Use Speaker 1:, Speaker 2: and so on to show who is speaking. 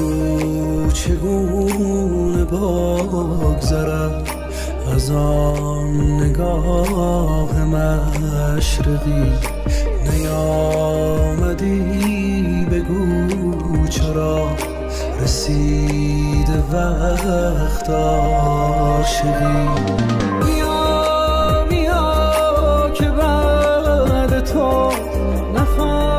Speaker 1: تو چگونه بگذرم از آن نگاه مشرقی؟ نیامدی بگو چرا رسید وقت آشقی بیا بیا که بعد تو نفر